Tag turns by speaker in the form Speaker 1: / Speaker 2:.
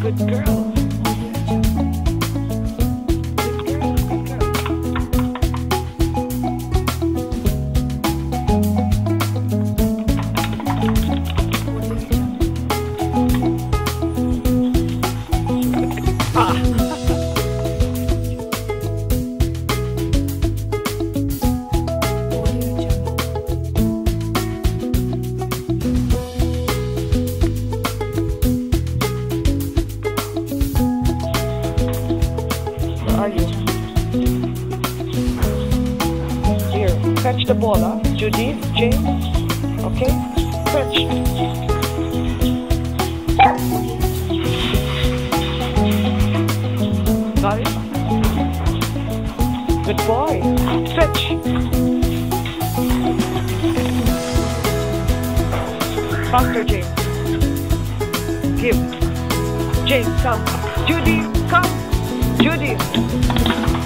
Speaker 1: Good girl. Are? Here, catch the ball, huh? Jeudi, James. Okay? Catch. Got it? Good boy. Fetch. Faster, James. Give. James, come. Jeudi, Jeudi.